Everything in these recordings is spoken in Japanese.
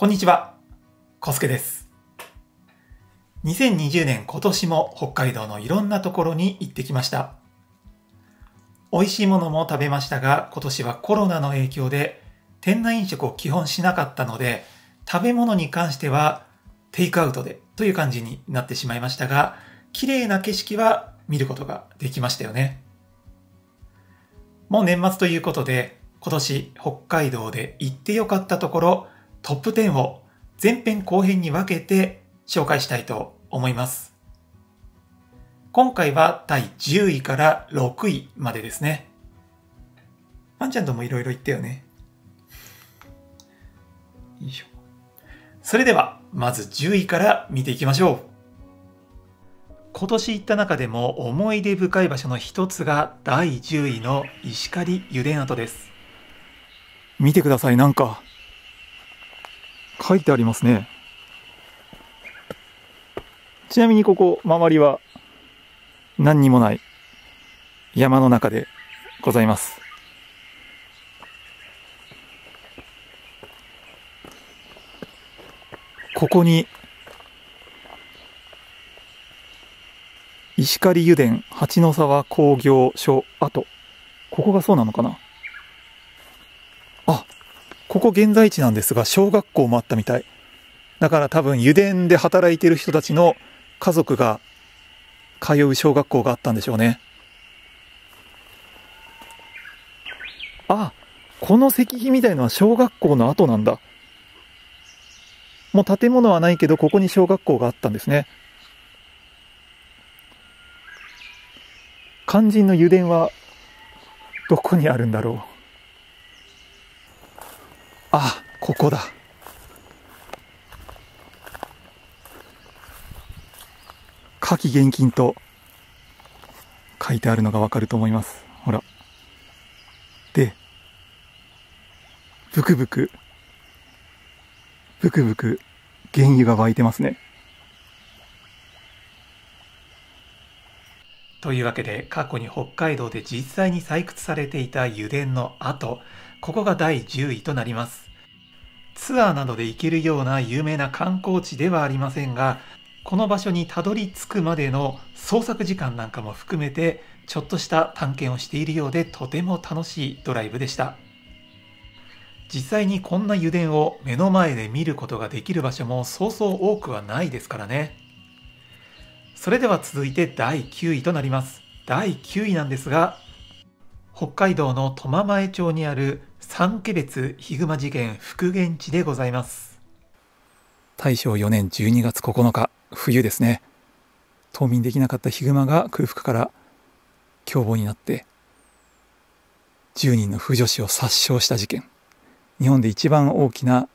こんにちは、コスケです。2020年今年も北海道のいろんなところに行ってきました。美味しいものも食べましたが、今年はコロナの影響で店内飲食を基本しなかったので、食べ物に関してはテイクアウトでという感じになってしまいましたが、綺麗な景色は見ることができましたよね。もう年末ということで、今年北海道で行ってよかったところトップ10を前編後編に分けて紹介したいと思います。今回は第10位から6位までですね。ワンちゃんともいろいろ言ったよね。よいしょ。それでは、まず10位から見ていきましょう。今年行った中でも思い出深い場所の一つが第10位の石狩油田跡です。見てください、なんか。書いてありますね。ちなみにここ、周りは何にもない山の中でございます。ここに石狩油田八の沢工業所跡ここがそうなのかな？あここ現在地なんですが小学校もあったみたい。だから多分油田で働いてる人たちの家族が通う小学校があったんでしょうね。あこの石碑みたいのは小学校の跡なんだ。もう建物はないけどここに小学校があったんですね。肝心の油田はどこにあるんだろう。あここだ。夏季厳禁と書いてあるのがわかると思います。ほら。でブクブクブクブク原油が湧いてますね。というわけで過去に北海道で実際に採掘されていた油田の跡ここが第10位となります。ツアーなどで行けるような有名な観光地ではありませんがこの場所にたどり着くまでの捜索時間なんかも含めてちょっとした探検をしているようでとても楽しいドライブでした。実際にこんな油田を目の前で見ることができる場所もそうそう多くはないですからね。それでは続いて第9位となります。第9位なんですが北海道の苫前町にある三毛別ヒグマ事件復元地でございます。大正4年12月9日冬ですね。冬眠できなかったヒグマが空腹から凶暴になって10人の婦女子を殺傷した事件。日本で一番大きな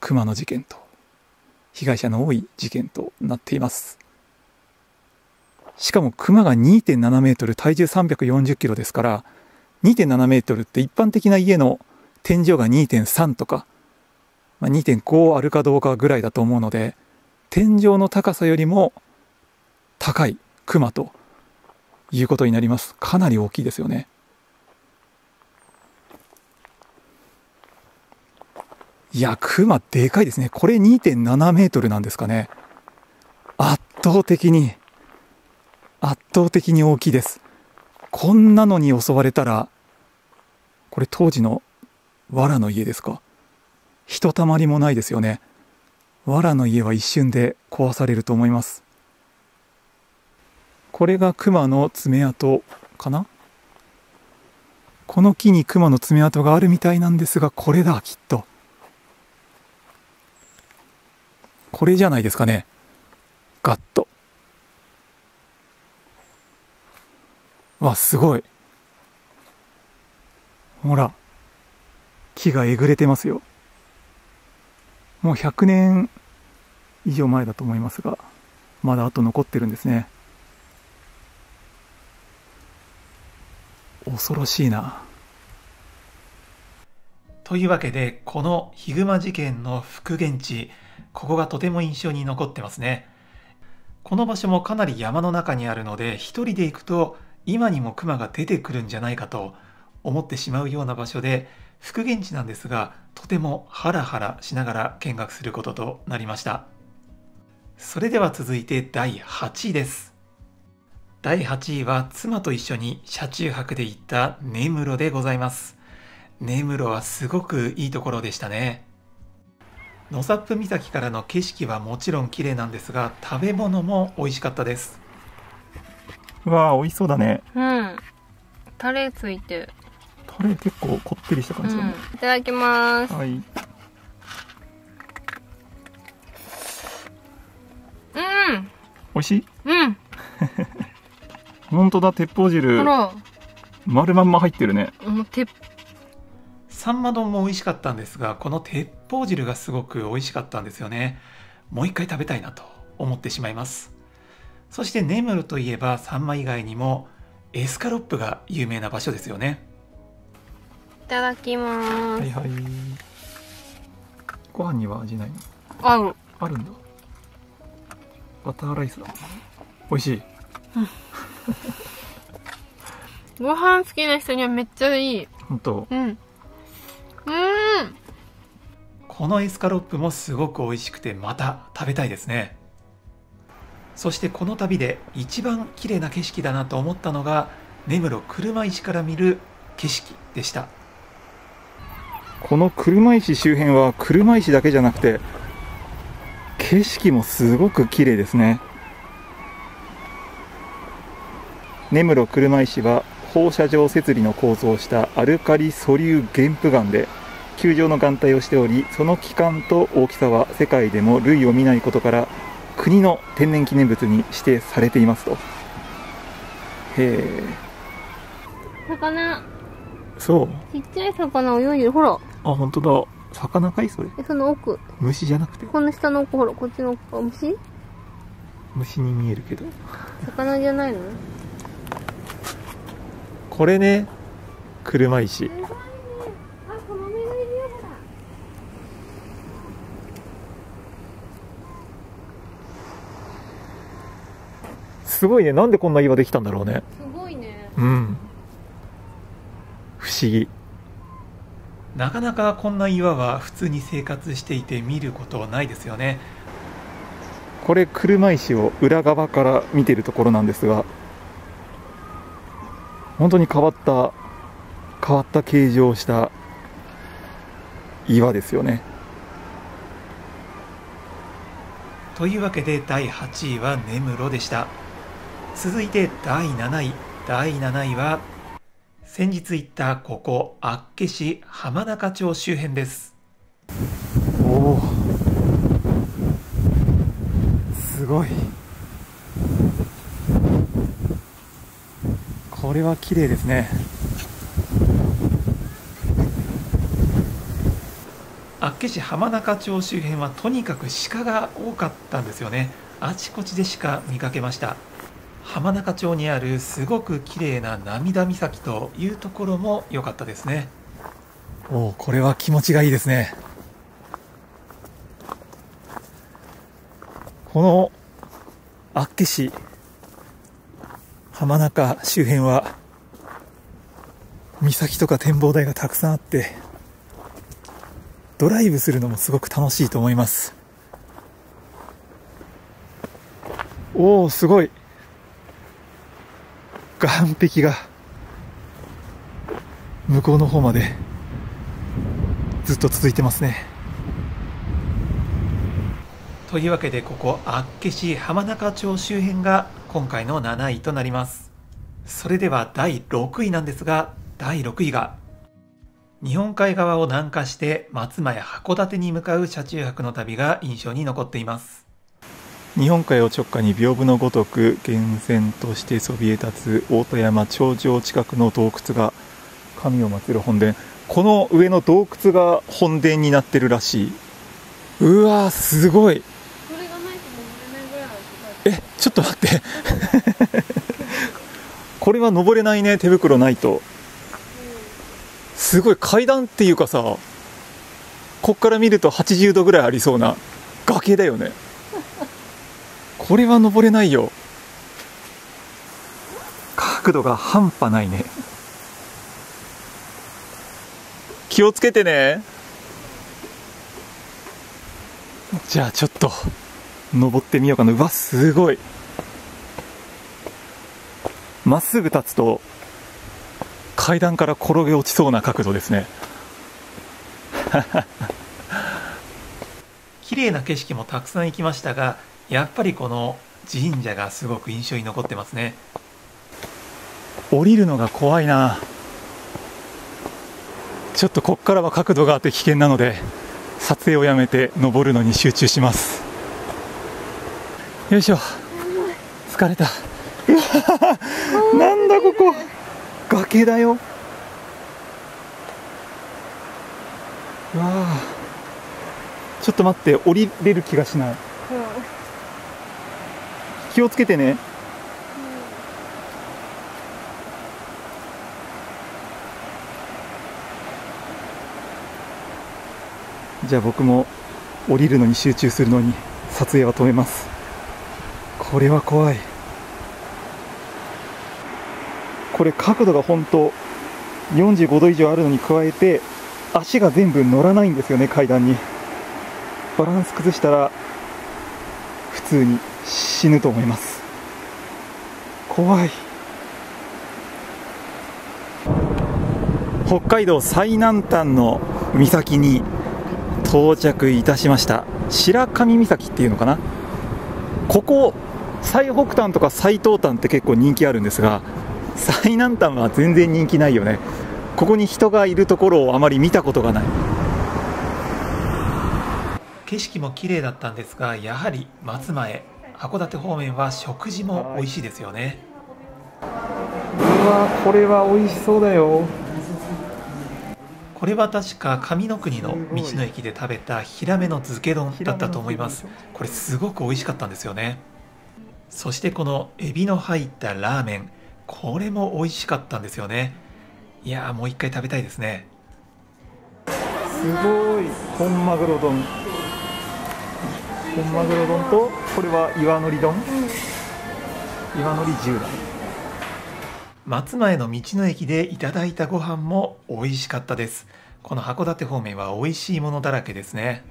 熊の事件と被害者の多い事件となっています。しかも熊が2.7メートル体重340キロですから2.7メートルって一般的な家の天井が2.3とか、まあ、2.5あるかどうかぐらいだと思うので天井の高さよりも高い熊ということになります。かなり大きいですよね。いや熊でかいですね。これ2.7メートルなんですかね。圧倒的に圧倒的に大きいです。こんなのに襲われたらこれ当時の藁の家ですか？ひとたまりもないですよね。藁の家は一瞬で壊されると思います。これが熊の爪痕かな？この木に熊の爪痕があるみたいなんですがこれだきっと。これじゃないですかね。ガッと。わすごい。ほら木がえぐれてますよ。もう100年以上前だと思いますがまだあと残ってるんですね。恐ろしいな。というわけでこのヒグマ事件の復元地ここがとても印象に残ってますね。この場所もかなり山の中にあるので一人で行くと今にもクマが出てくるんじゃないかと思ってしまうような場所で復元地なんですがとてもハラハラしながら見学することとなりました。それでは続いて第8位です。第8位は妻と一緒に車中泊で行った根室でございます。根室はすごくいいところでしたね。野サップ岬からの景色はもちろん綺麗なんですが食べ物も美味しかったです。うわー美味しそうだね。うん。タレついてタレ結構こってりした感じだね、いただきます。はい。うん。美味しい？うん。本当だ鉄砲汁。丸まんま入ってるね。もうてっサンマ丼も美味しかったんですがこの鉄砲汁がすごく美味しかったんですよね。もう一回食べたいなと思ってしまいますそして根室といえばサンマ以外にもエスカロップが有名な場所ですよね。いただきます、はいはい。ご飯には味ないの？合うあるんだ。バターライスだ美味しい。ご飯好きな人にはめっちゃいい。本当？うんうん。このエスカロップもすごく美味しくてまた食べたいですねそしてこの旅で一番綺麗な景色だなと思ったのが根室車石から見る景色でした。この車石周辺は車石だけじゃなくて景色もすごく綺麗ですね。根室車石は放射状設理の構造をしたアルカリ素粒原布岩で球状の岩体をしておりその期間と大きさは世界でも類を見ないことから国の天然記念物に指定されていますと。へえ。魚。そう。ちっちゃい魚泳いでる。ほら。あ本当だ。魚かいそれ？えその奥。虫じゃなくて？この下の奥ほら。こっちの奥。あ虫？虫に見えるけど。魚じゃないの？これね。車石あカモメがいるよほらすごいね。なんでこんな岩できたんだろうね。すごいね。うん。不思議。なかなかこんな岩は普通に生活していて見ることはないですよね。これ車石を裏側から見てるところなんですが本当に変わった変わった形状をした岩ですよね。というわけで第8位は根室でした続いて第7位。第7位は先日行ったここ厚岸市浜中町周辺です。おおすごい。これは綺麗ですね。厚岸浜中町周辺はとにかく鹿が多かったんですよね。あちこちで鹿見かけました浜中町にあるすごく綺麗な涙岬というところも良かったですね。おおこれは気持ちがいいですね。この厚岸浜中周辺は岬とか展望台がたくさんあってドライブするのもすごく楽しいと思います。おおすごい。岸壁が向こうの方までずっと続いてますね。というわけでここ厚岸浜中町周辺が今回の7位となります。それでは第6位なんですが第6位が日本海側を南下して松前函館に向かう車中泊の旅が印象に残っています。日本海を直下に屏風のごとく源泉としてそびえ立つ大戸山頂上近くの洞窟が神を祀る本殿。この上の洞窟が本殿になってるらしい。うわーすごい。それがないと登れないぐらい。あるえちょっと待って。これは登れないね。手袋ないと。すごい階段っていうかさこっから見ると80度ぐらいありそうな崖だよねこれは登れないよ。角度が半端ないね。気をつけてね。じゃあちょっと登ってみようかな。うわすごい。まっすぐ立つと階段から転げ落ちそうな角度ですね。綺麗な景色もたくさん行きましたがやっぱりこの神社がすごく印象に残ってますね。降りるのが怖いな。ちょっとこっからは角度があって危険なので撮影をやめて登るのに集中します。よいしょ。疲れた。うわなんだここ。崖だよ。うわちょっと待って降りれる気がしない気をつけてね。じゃあ僕も降りるのに集中するのに撮影は止めます。これは怖い。これ角度が本当45度以上あるのに加えて足が全部乗らないんですよね階段に。バランス崩したら普通に。死ぬと思います。怖い。北海道最南端の岬に到着いたしました。白神岬っていうのかな。ここ最北端とか最東端って結構人気あるんですが最南端は全然人気ないよね。ここに人がいるところをあまり見たことがない。景色も綺麗だったんですがやはり松前。函館方面は食事も美味しいですよね。うわこれは美味しそうだよ。これは確か上の国の道の駅で食べたヒラメの漬け丼だったと思います。これすごく美味しかったんですよね。そしてこのエビの入ったラーメンこれも美味しかったんですよね。いやーもう一回食べたいですね。すごい。本マグロ丼本マグロ丼とこれは岩のり丼、岩のり10だ松前の道の駅でいただいたご飯も美味しかったです。この函館方面は美味しいものだらけですね。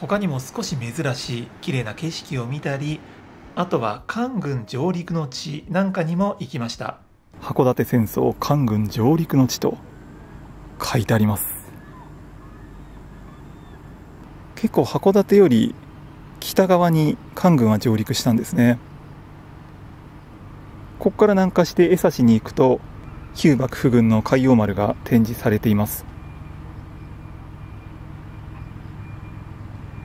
他にも少し珍しい綺麗な景色を見たりあとは官軍上陸の地なんかにも行きました。函館戦争官軍上陸の地と書いてあります。結構函館より北側に官軍は上陸したんですね。ここから南下して江差に行くと旧幕府軍の海洋丸が展示されています。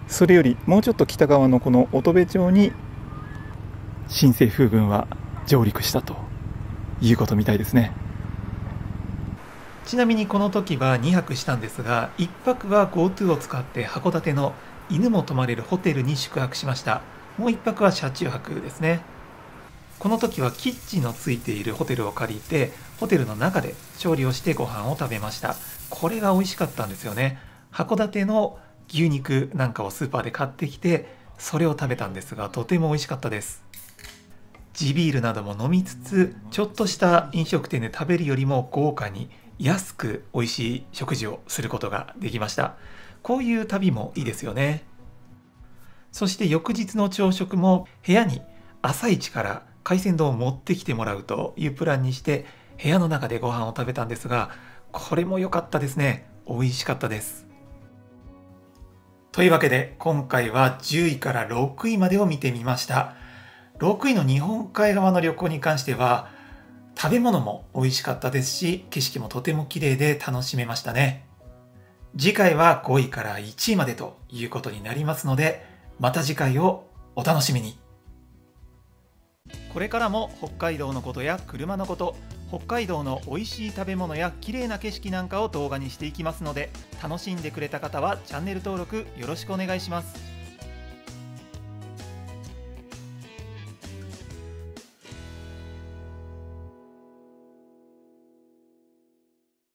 それよりもうちょっと北側のこの乙部町に新政府軍は上陸したということみたいですね。ちなみにこの時は2泊したんですが1泊は GoTo を使って函館の犬も泊まれるホテルに宿泊しました。もう1泊は車中泊ですね。この時はキッチンのついているホテルを借りてホテルの中で調理をしてご飯を食べました。これが美味しかったんですよね。函館の牛肉なんかをスーパーで買ってきてそれを食べたんですがとても美味しかったです。地ビールなども飲みつつちょっとした飲食店で食べるよりも豪華に安く美味しい食事をすることができました。こういう旅もいいですよね。そして翌日の朝食も部屋に朝一から海鮮丼を持ってきてもらうというプランにして部屋の中でご飯を食べたんですがこれも良かったですね。美味しかったです。というわけで今回は10位から6位までを見てみました。6位の日本海側の旅行に関しては食べ物も美味しかったですし景色もとても綺麗で楽しめましたね。次回は5位から1位までということになりますのでまた次回をお楽しみに。これからも北海道のことや車のこと北海道の美味しい食べ物や綺麗な景色なんかを動画にしていきますので楽しんでくれた方はチャンネル登録よろしくお願いします。